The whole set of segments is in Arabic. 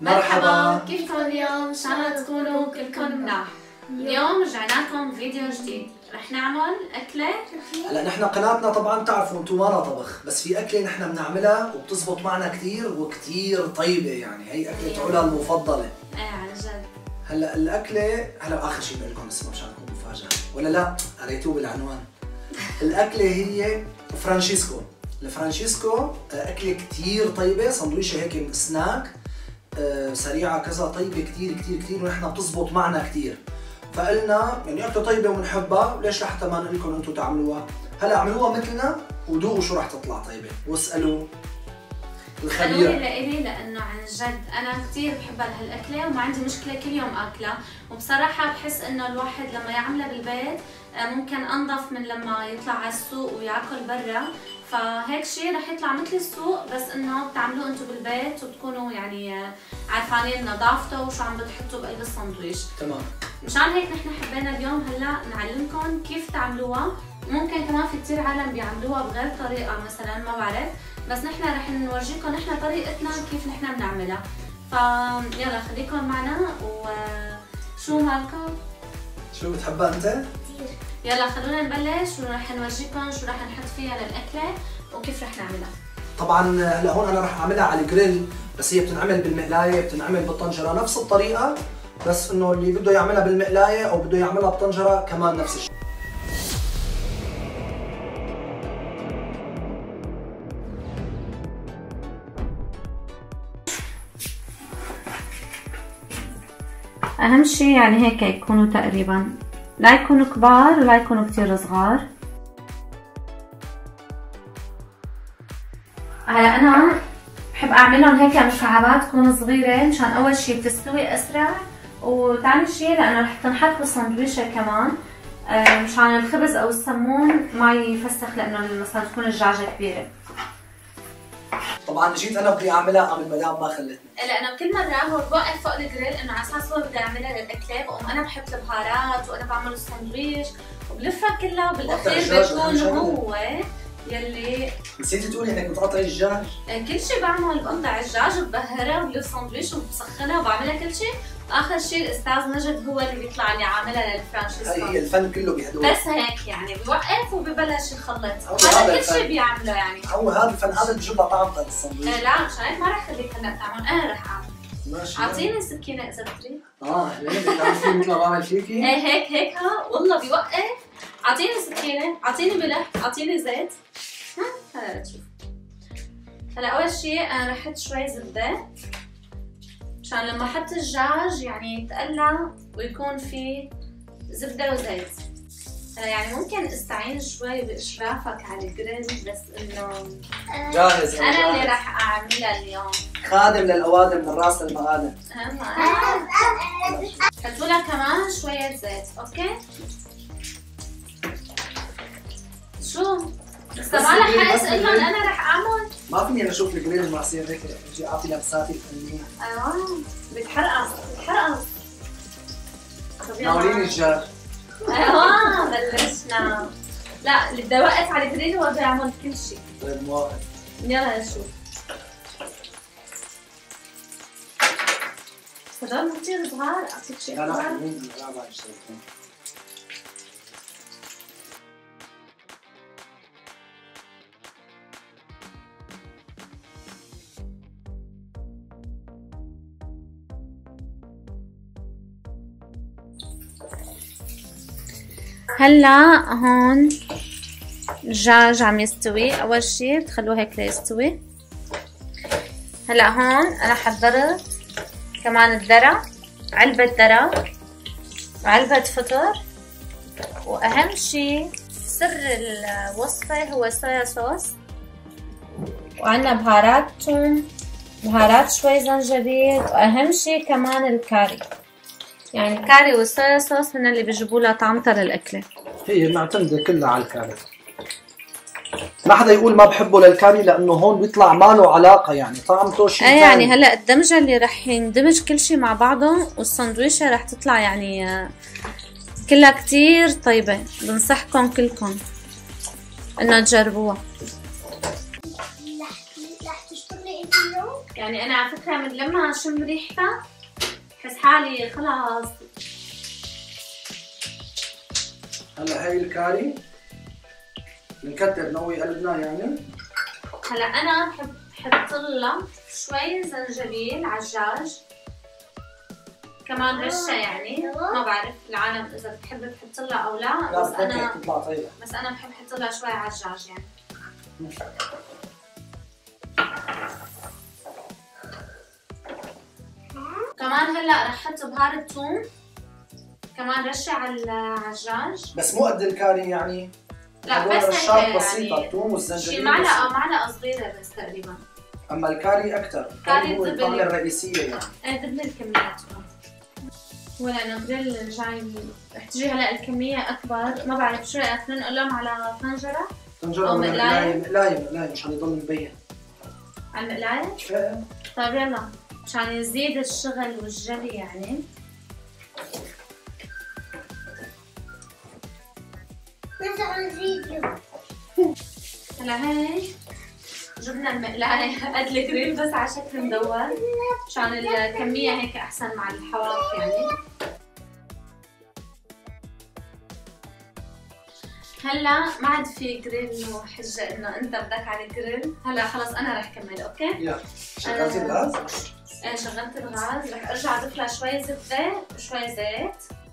مرحبا كيفكم اليوم؟ ان شاء الله تكونوا كلكم مناح اليوم رجعنا لكم فيديو جديد. رح نعمل أكلة؟ هلا نحن قناتنا طبعا بتعرفوا أنتم ما طبخ بس في أكلة نحن بنعملها وبتزبط معنا كثير وكثير طيبة يعني. هي أكلة علا المفضلة. إيه عن جد. هلا الأكلة هلا آخر شيء بقول لكم اسمها مشان تكون مفاجأة. ولا لا؟ قريتوه بالعنوان. الأكلة هي فرانشيسكو. الفرانشيسكو أكلة كثير طيبة سندويشة هيك سناك. آه، سريعة كذا طيبة كثير كثير كثير ونحن بتزبط معنا كثير فقلنا يعني اكله طيبة وبنحبها ليش لحتى ما نقول لكم أنتم تعملوها؟ هلا اعملوها مثلنا وذوقوا شو رح تطلع طيبة. واسألوا لي لإلي لأنه عن جد أنا كثير بحب هالأكلة وما عندي مشكلة كل يوم أكلها. وبصراحة بحس إنه الواحد لما يعملها بالبيت آه، ممكن أنظف من لما يطلع على السوق وياكل برا. فهيك شيء رح يطلع مثل السوق بس إنه بتعملوه أنتم بالبيت وبتكونوا يعني آه، عارفانين نظافته وشو عم بتحطوا بقلب الساندويش تمام. مشان هيك نحن حبينا اليوم هلأ نعلمكم كيف تعملوها. ممكن كمان في كثير عالم بيعملوها بغير طريقة مثلا ما بعرف. بس نحن رح نورجيكم نحن طريقتنا كيف نحن بنعملها. فيلا خليكم معنا وشو مالكم؟ شو بتحبها أنت؟ كثير يلا خلونا نبلش ورح نورجيكم شو رح نحط فيها للأكلة وكيف رح نعملها. طبعا هلا هون أنا رح أعملها على الجريل بس هي بتنعمل بالمقلاية بتنعمل بالطنجرة نفس الطريقة بس إنه اللي بده يعملها بالمقلاية أو بده يعملها بطنجرة كمان نفس الشيء. أهم شيء يعني هيك يكونوا تقريبا. لا يكونوا كبار ولا يكونوا كتير صغار. هلا أنا بحب أعملهم هيك مكعبات تكون صغيرة مشان أول شيء تستوي أسرع. وثاني شيء لأنه رح تنحط بالسندويشه كمان آه، مشان الخبز أو السمون ما يفسخ لأنه مثلا تكون الدجاجة كبيرة. طبعا جيت أنا بدي أعملها قام المدام ما خلتني. لأنه كل مرة هو بوقف فوق الجريل إنه على أساس هو بده يعملها للاكله بقوم أنا بحط البهارات وأنا بعمل الساندويش. وبلفها كلها وبالاخير بيكون هو يلي نسيتي تقولي إنك بتقطعي الدجاج؟ آه، كل شيء بعمل بقطع الدجاج وببهرها وبلف ساندويش وبسخنها وبعملها كل شيء آخر شيء الأستاذ نجد هو اللي بيطلع لي عاملها للفرانشيسكو هي الفن كله بهدول بس هيك يعني بيوقف وبيبلش يخلط هذا كل شيء بيعمله يعني. هو هذا الفن هذا اللي بجيب لها طعم الساندويش. آه، لا مشان هيك ما رح خليك هلا تعمل. أنا رح أعمل. ماشي. أعطيني سكينة إذا بتريد. آه هيك بتعرفي مثل ما بعمل فيكي؟ إيه هيك هيك ها والله بيوقف. أعطيني سكينة أعطيني ملح أعطيني زيت. ها هلا تشوف هلا أول شيء أنا رح أحط شوي زبدة. مشان لما أحط الدجاج يعني يتقلع ويكون في زبدة وزيت. هلا يعني ممكن استعين شوي بإشرافك على الجريل بس إنه جاهز أنا جاهز. اللي راح أعملها اليوم. خادم للأوادم من رأس للمقادم حطوا لها كمان شوية زيت okay؟ شو؟ بس ما رح إنه أنا رح أعمل. ما فيني أنا أشوف الجريل المعصير هيك أجي أعطي لمساتي الفنية. أيوه بتحرقص بتحرقص. ناوليني الدجاج أيوه بلشنا. لا اللي بدي أوقف على الجريل هو بده يعمل كل شيء. طيب موافق يلا نشوف. هدول كثير صغار. أعطيك شيء لا لا لا لا هلا هون الدجاج عم يستوي أول شي بتخلوه هيك ليستوي. هلا هون أنا حضرت كمان الذرة علبة ذرة وعلبة فطر. وأهم شي سر الوصفة هو صويا صوص وعندنا بهارات توم بهارات شوي زنجبيل. وأهم شي كمان الكاري. يعني الكاري والصويا صوص هن اللي بيجيبوا لها طعمتها للاكله هي معتمده كلها على الكاري ما حدا يقول ما بحبه للكاري لأنه هون بيطلع ما له علاقة يعني. طعمته شيء إيه يعني هلأ الدمجة اللي رح يندمج كل شيء مع بعضه والسندويشه رح تطلع يعني آه، كلها كتير طيبة. بنصحكم كلكم إنه تجربوها. رح تشتغلي انت اليوم؟ يعني أنا على فكرة من لما اشم ريحتها بحس حالي خلاص هلا هاي الكاري بنكتر نقوي قلبنا يعني. هلا أنا بحب بحط لها شوي زنجبيل عجاج. كمان رشه يعني ما بعرف العالم إذا بتحب تحط لها أو لا لا بس أنا تطلع طيبة. بس أنا بحب أحط لها شوي عجاج يعني. كمان هلا رح أحط بهار الثوم كمان رشة على الدجاج بس مو قد الكاري يعني لا بس رشات بسيطة يعني الثوم والزنجبيل شي. معلقه معلقه صغيره بس تقريبا. أما الكاري أكثر كاري الكاري هو الرئيسية يعني. إيه ضمن الكميات. هو لأنه جريل جاي رح تجي هلا الكمية أكبر. ما بعرف شو رأيك ننقلهم على طنجرة؟ طنجرة ولا مقلاية؟ مقلاية. مقلاية مقلاية مشان يضل مبين. على المقلاية؟ إيه. طيب يلا. مشان يزيد الشغل والجلي يعني. هلا هي جبنا المقلايه قد الجريل بس على شكل مدور مشان الكمية هيك أحسن مع الحواف يعني. هلا ما عاد في جريل وحجه إنه أنت بدك على الجريل هلا خلص أنا رح كمل okay؟ يلا شغلتي الغاز؟ إيه شغلت الغاز. رح أرجع أضيف لها شوي زبدة وشوي زيت.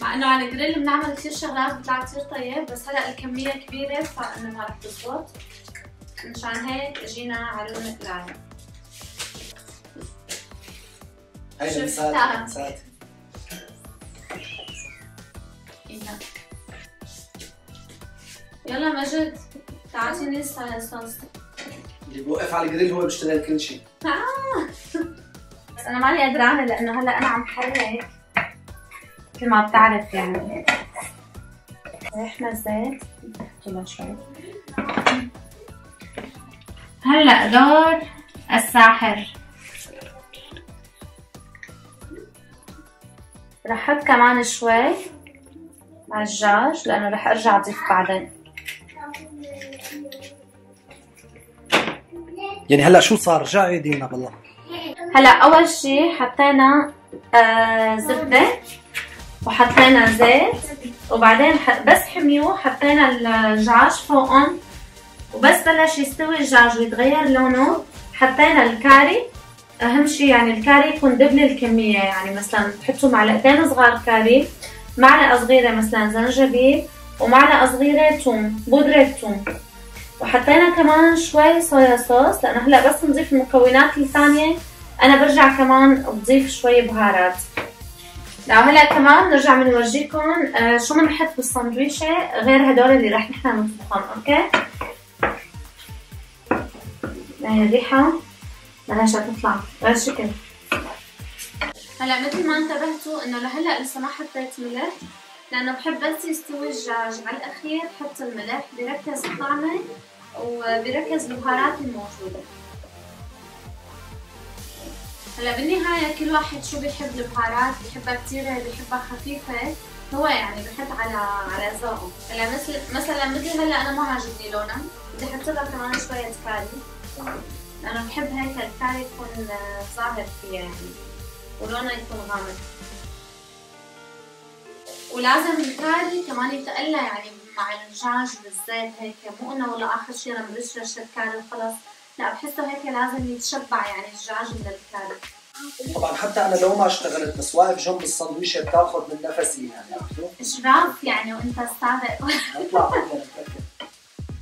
مع إنه على الجريل بنعمل كثير شغلات بيطلع كثير طيب بس هلأ الكمية كبيرة فانه ما رح تزبط. مشان هيك جينا على المقلايه هي شفتها. لمسات لمسات إينا. يلا مجد تعطيني صوص اللي بوقف على الجريل هو بيشتغل كل شيء بس أنا ماني قدرانه لأنه هلأ أنا عم حرك مثل ما بتعرف يعني ريحنا الزيت نحط شوي. هلا دور الساحر. رح أحط كمان شوي عجاج لأنه رح أرجع أضيف بعدين. يعني هلا شو صار؟ رجعي دينا بالله. هلا أول شي حطينا آه زبدة. وحطينا زيت وبعدين بس حميوه حطينا الدجاج فوقهم وبس بلش يستوي الدجاج ويتغير لونه. حطينا الكاري أهم شي يعني الكاري يكون double الكمية يعني مثلا تحطوا معلقتين صغار كاري معلقة صغيرة مثلا زنجبيل ومعلقة صغيرة ثوم بودرة ثوم وحطينا كمان شوي soya sauce لأنه هلأ بس نضيف المكونات الثانية أنا برجع كمان بضيف شوي بهارات. هلا كمان نرجع بنورجيكم آه شو بنحط بالسندويشه غير هدول اللي رح نحن نطبخهم okay؟ هاي الريحة. بلشت تطلع. غير شكل. هلا مثل ما انتبهتوا إنه لهلا لسه ما حطيت ملح لأنه بحب بس يستوي الدجاج على الأخير حط الملح بيركز الطعمة وبيركز البهارات الموجودة. هلا بالنهاية كل واحد شو بيحب البهارات بيحبها كتير بيحبها خفيفة. هو يعني بحط على على ذوقه. هلا مثل مثلا مثل هلأ أنا ما عاجبني لونها. بدي أحط لها كمان شوية كاري لأنه بحب هيك الكاري يكون آه، ظاهر فيها يعني. ولونها يكون غامق. ولازم الكاري كمان يتقلى يعني مع الدجاج بالزيت هيك. مو إنه والله آخر شي أنا برش رشة كاري وخلص لا بحسه هيك لازم يتشبع يعني الدجاج من الكاري طبعا حتى أنا لو ما اشتغلت بس واقف جنب السندويشه بتاخذ من نفسي يعني؟ إشراف يعني وأنت السابق اطلع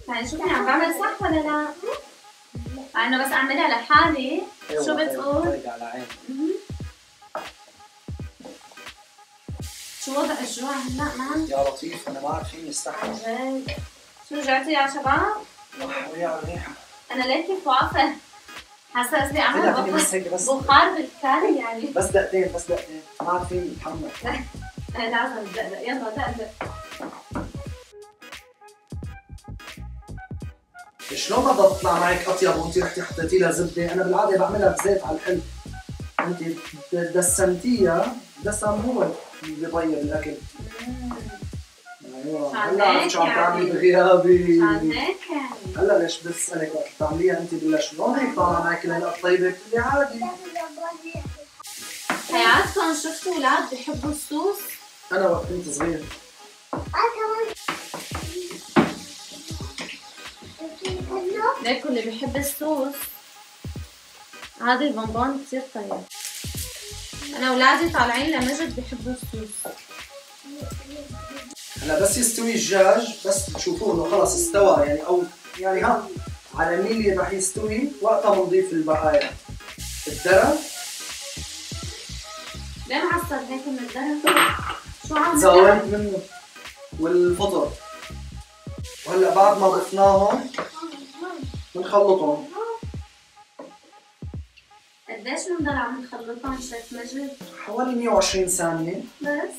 يعني شوفي عم بعمل صح ولا لا؟ مع انه بس أعملها لحالي شو بتقول؟ طيب على عيني. شو وضع الجوع هلا مان؟ يا لطيف أنا ما عاد فيني استحمل. شو رجعتوا يا شباب؟ ويا الريحة أنا؟ حاسة قصدي فينا أعمل فيني بس بخار هيك بس. بخار بالكاري يعني. بس دقيقتين بس دقيقتين. ما عاد فيني اتحمل أنا لازم دقدق يلا دقدق شلون ما بدها تطلع معك أطيب وانت رحتي حطيتي لها زبدة؟ أنا بالعادة بعملها بزيت على الحل أنت دسمتيها دسم هو اللي بيغير الاكل أيوه هلا شو عم تعملي يعني. بغيابي؟ عشان هيك يعني؟ هلا ليش بسالك وقت بتعمليها أنت بالله شلون هيك طالعه معك هلا طيبه بتقولي عادي. حياتكم شفتوا أولاد بيحبوا الصوص؟ أنا وقت كنت صغير. ليكوا اللي بيحب الصوص. هذا البونبون كثير طيب. أنا اولادي طالعين لمجد بيحبوا الصوص. هلا بس يستوي الدجاج بس تشوفوه إنه خلص استوى يعني أو يعني ها على ميلي رح يستوي وقتها بنضيف البقايا الدرة ليه معصب هيك من الدرب شو عم زاويت منه. والفطر وهلأ بعد ما ضفناهم بنخلطهم. قديش بنضل عم نخلطهم شيف مجد حوالي 120 ثانية. بس.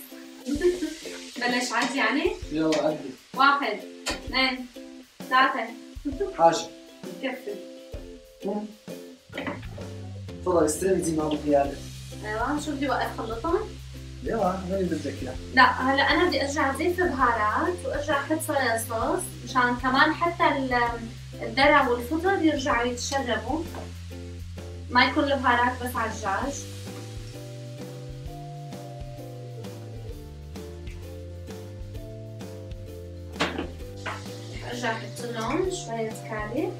بلش عاد يعني؟ يلا عدي واحد اثنين ثلاثة. كفي مم. تفضل استلمي زي ما بدي اياها أيوه شو بدي وقف خلطهم؟ يلا وين بدك إياها. لا هلا أنا بدي أرجع اضيف بهارات وأرجع أحط صويا صوص مشان كمان حتى ال- الدرع والفطر يرجعوا يتشربوا. ما يكون البهارات بس على الدجاج. ارجع أحط لهم شوية كاري.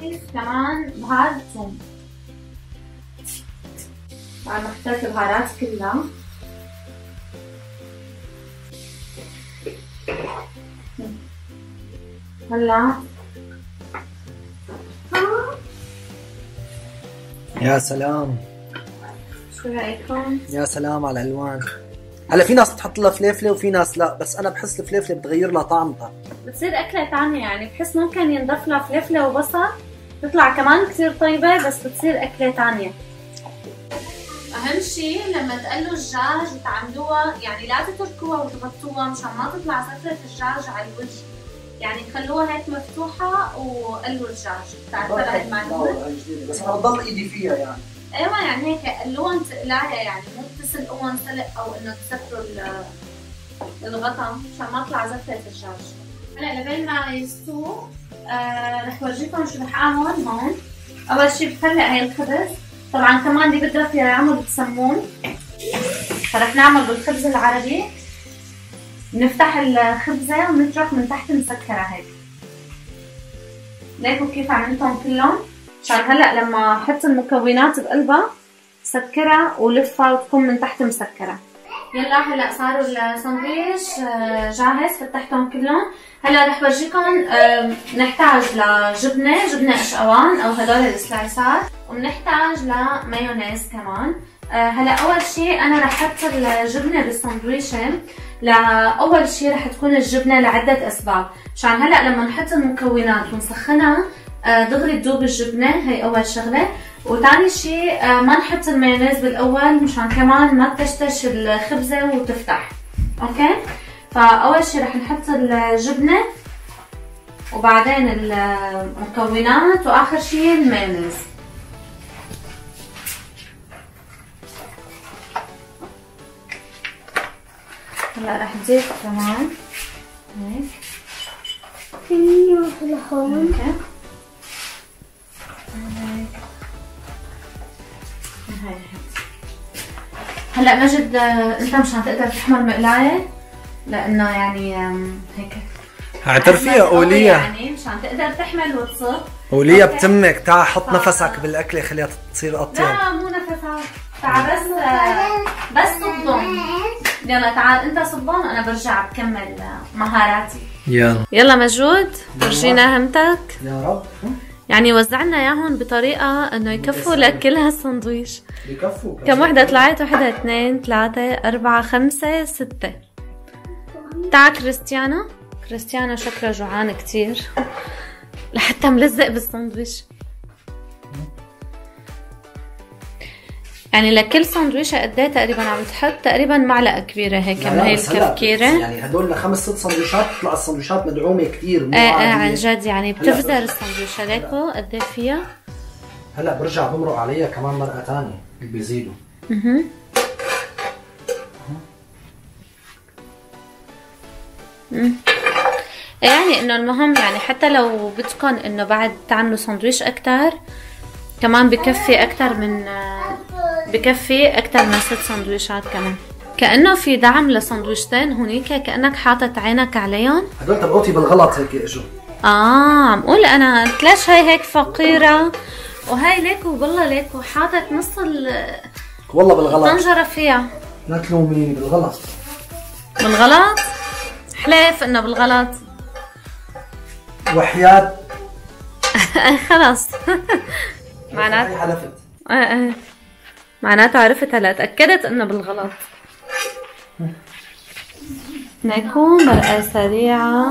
كيف كمان بهار ثوم بعد ما احطيت البهارات كلها. هلا. يا سلام. شو رأيكم؟ يا سلام على الألوان. هلا في ناس بتحط لها فليفلة وفي ناس لا بس أنا بحس الفليفلة بتغير لها طعمها. بتصير أكلة تانية يعني بحس ممكن ينضاف لها فلفلة وبصل تطلع كمان كتير طيبة بس بتصير أكلة تانية. أهم شيء لما تقلوا الدجاج وتعملوها يعني لا تتركوها وتغطوها مشان ما تطلع زفرة الدجاج على الوجه. يعني خلوها هيك مفتوحة وقلوا الدجاج. هاي جديدة. بس أنا بضل إيدي فيها يعني. أيوه يعني هيك قلوهم تقلايا يعني مو تسلقوهم سلق أو إنه تسكروا ال- الغطا مشان ما تطلع زفرة الدجاج. هلا لبين ما يستووا آه رح ورجيكم شو رح أعمل هون. أول شي بخلق هاي الخبز. طبعا كمان دي بدها فيها يعمل بسمون فرح نعمل بالخبز العربي. بنفتح الخبزة ونترك من تحت مسكرة هيك. ليكوا كيف عملتهم كلهم. عشان هلا لما أحط المكونات بقلبها سكرها ولفها وتكون من تحت مسكرة. يلا هلا صاروا الساندويش آه، جاهز فتحتهم كلهم. هلا رح ورجيكم آه، نحتاج لجبنة جبنة اشقوان أو هدول السلايسات وبنحتاج لمايونيز كمان. آه، هلا أول شيء أنا رح أحط الجبنة بالساندويشة. لأول شيء رح تكون الجبنة لعدة أسباب. مشان هلا لما نحط المكونات ونسخنها دغري تذوب الجبنة هي أول شغلة. وثاني شيء آه، ما نحط المايونيز بالأول مشان كمان ما تشتش الخبزة وتفتح. okay؟ فأول شيء رح نحط الجبنة وبعدين المكونات وآخر شيء المايونيز. هلا رح نضيف كمان. هيك. لهم أوكي. هلا مجد آه، انت مش هتقدر تحمل مقلاية؟ لأنه يعني هيك. اعترفيها قوي اوليا يعني مشان تقدر تحمل وتصب. أوكي. بتمك تعال حط. نفسك بالأكلة خليها تصير أطيب. لا مو نفسها. تعال بس آه، بس صبهم. يلا تعال انت صبهم أنا برجع بكمل آه، مهاراتي. يلا. يلا مجود ورجينا همتك. يا رب. يعني وزعنا إياهم بطريقة إنه يكفوا لك كل هالسندويش بكفوا كم وحدة طلعت؟ وحدة اثنين ثلاثة أربعة خمسة ستة. تاع كريستيانا كريستيانا شكلها جوعان كتير. لحتى ملزق بالسندويش يعني لكل سندويشة قد إيه تقريبا عم تحط؟ تقريبا معلقة كبيرة هيك من هي الكفكيرة يعني هدول خمس ست سندويشات بتطلع السندويشات مدعومة كثير مو إيه إيه. عن جد يعني بتفزر السندويشة ليكو قد إيه فيها؟ هلا برجع بمرق عليها كمان مرقة ثانية اللي بيزيدوا. أها يعني إنه المهم يعني حتى لو بدكم إنه بعد تعملوا سندويش أكتر كمان بكفي أكتر من آه، بكفي أكتر من ست سندويشات كمان. كأنه في دعم لسندويشتين هونيك كأنك حاطط عينك عليهم. هدول تبعوتي بالغلط هيك إجوا. آه عم قول أنا قلت ليش هاي هيك فقيرة؟ وهاي ليك والله ليك وحاطط نص والله بالغلط. الطنجره فيها. لا تلوميني بالغلط. بالغلط؟ حلف إنه بالغلط. وحياة. خلص معناته. هي حلفت. آه آه. معناته عرفت هلا تأكدت إنه بالغلط نكون مرقة سريعة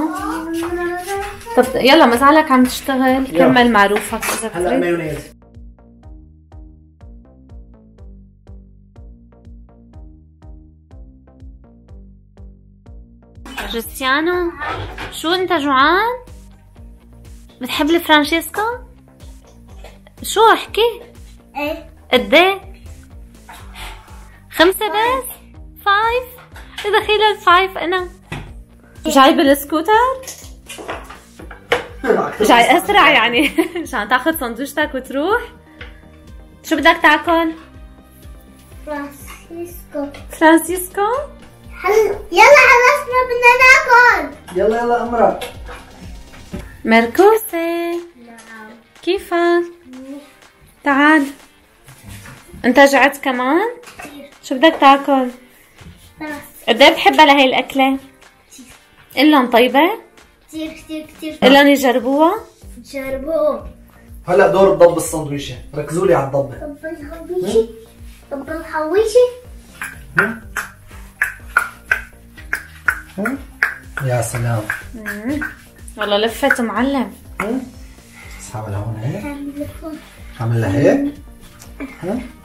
طب يلا مزعلك عم تشتغل. كمل معروفك إذا هلا بتريد مايونيز كريستيانو شو أنت جوعان؟ بتحب الفرانشيسكو؟ شو احكي؟ إيه قد إيه؟ خمسة بس؟ five؟ دخيل ال five أنا جايب السكوتر؟ جاي أسرع يعني عشان تاخذ سندويشتك وتروح؟ شو بدك تاكل؟ فرانسيسكو فرانسيسكو؟ هلا يلا خلصنا بدنا ناكل يلا يلا امرك مركوسة كيفك؟ تعال انت جعت كمان؟ شو بدك تاكل؟ قد إيه بتحبها لهي الأكلة؟ قلن طيبة؟ كتير كتير كتير قلن يجربوها؟ جربوه هلا دور الضب السندويشه ركزوا لي على الحويشي طب الحويشي ها؟ ها؟ يا سلام والله لفت معلم ها؟ اسحبها لهون هيك تليفون اعمل لها هيك ها؟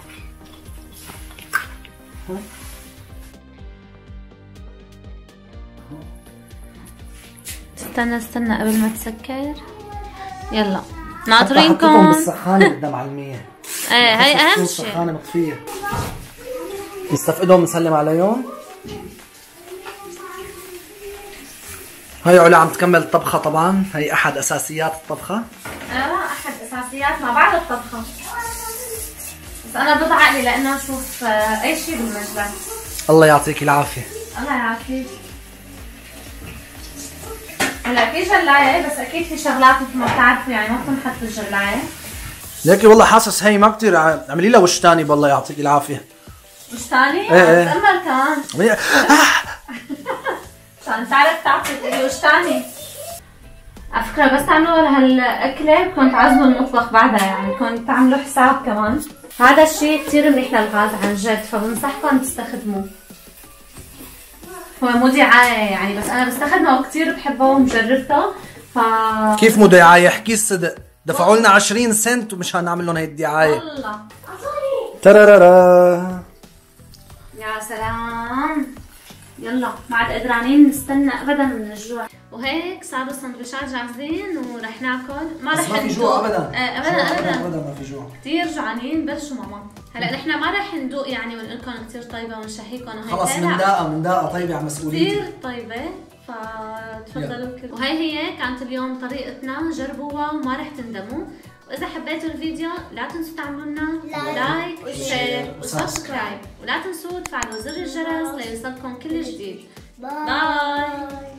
استنى استنى قبل ما تسكر. يلا. ناطرينكم. بالسخانه قدام علميه إيه هي أهم شيء. السخانه مطفيه نستفقدهم نسلم عليهم هاي علا عم تكمل الطبخة طبعا. هي أحد أساسيات الطبخة. أيوه أحد أساسيات ما بعد الطبخة. بس أنا بضع لي لأنه أشوف آه، أي شيء بالمجبر الله يعطيك العافية. الله يعافيك. هلا في جلاية بس أكيد في شغلات مثل ما بتعرفوا يعني ما بتنحط بالجلاية. ليكي والله حاسس هي ما كتير ع- اعملي لها وش تاني بالله يعطيك العافية. مش تاني؟ إيه، إيه. تأمل كمان اعملي- آه، عشان تعرف تعطي تقولي وش تاني؟ على فكرة بس تعملوا هالأكلة بكون تعزموا المطبخ بعدها يعني بكون تعملوا حساب كمان. هذا الشيء كتير منيح للغاز عن جد فبنصحكم تستخدموه. هو مو دعاية يعني بس أنا بستخدمه وكتير بحبه ومجربته ف كيف مو دعاية احكي الصدق. دفعوا لنا 20 سنت ومشان نعمل لهم هي الدعاية والله ترارارا. يا سلام. يلا ما عاد قدرانين نستنى ابدا من الجوع. وهيك صاروا السندويشات جاهزين ورح ناكل. ما بس رح ما في. جوع ابدا. آه، ابدا ابدا. ابدا ما في جوع. كثير جوعانين بلشوا ماما. هلا نحن ما رح ندوق يعني ونقول لكم كثير طيبة ونشهيكم وهيك. خلص. من دقة من دقة طيبة على مسؤوليتي كثير طيبة. فتفضلوا كل وهي هي كانت اليوم طريقتنا جربوها وما رح تندموا. وإذا حبيتوا الفيديو لا تنسوا تعملوا لنا like و share و subscribe. ولا تنسوا تفعلوا زر الجرس ليوصلكم كل جديد. bye bye